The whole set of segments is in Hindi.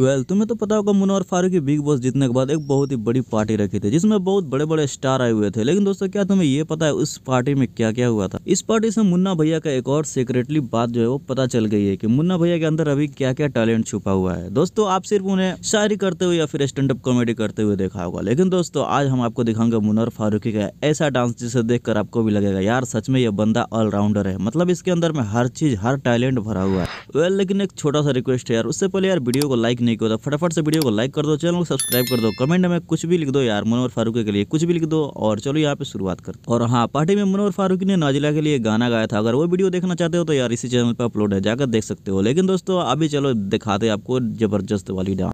वेल well, तुम्हें तो पता होगा मुन्ना और फारूक की बिग बॉस जीतने के बाद एक बहुत ही बड़ी पार्टी रखी थी जिसमें बहुत बड़े बड़े स्टार आए हुए थे। लेकिन दोस्तों क्या तुम्हें ये पता है उस पार्टी में क्या क्या हुआ था? इस पार्टी से मुन्ना भैया का एक और सीक्रेटली बात जो है वो पता चल गई है कि मुन्ना भैया के अंदर अभी क्या क्या टैलेंट छुपा हुआ है। दोस्तों आप सिर्फ़ उन्हें शायरी करते हुए या फिर स्टैंड अप कॉमेडी करते हुए देखा होगा। लेकिन दोस्तों आज हम आपको दिखाएँगे मुन्ना और फारूकी का ऐसा डांस जिसे देखकर आपको भी लगेगा यार सच में यह बंदा ऑलराउंडर है। मतलब इसके अंदर में हर चीज़ हर टैलेंट भरा हुआ है। वेल लेकिन एक छोटा सा रिक्वेस्ट है यार उससे पहले यार वीडियो को लाइक नहीं किया फटाफट से वीडियो को लाइक कर दो चैनल को सब्सक्राइब कर दो कमेंट में कुछ भी लिख दो यार, मनोहर फारूक के लिए कुछ भी लिख दो, और चलो यहाँ पे शुरुआत करते और हाँ पार्टी में मनोहर फारूकी ने नाजिला के लिए गाना गाया था। अगर वो वीडियो देखना चाहते हो तो यार इसी चैनल पर अपलोड है, जाकर देख सकते हो। लेकिन दोस्तों, अभी चलो दिखाते आपको ज़बरदस्त वाली डांस।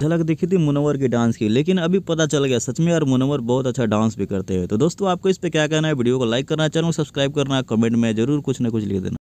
झलक दिखी थी मुनवर की डांस की, लेकिन अभी पता चल गया, सच में यार मुनवर बहुत अच्छा डांस भी करते हैं। तो दोस्तों, आपको इस पे क्या कहना है, वीडियो को लाइक करना, चैनल सब्सक्राइब करना, कमेंट में ज़रूर कुछ ना कुछ लिख देना।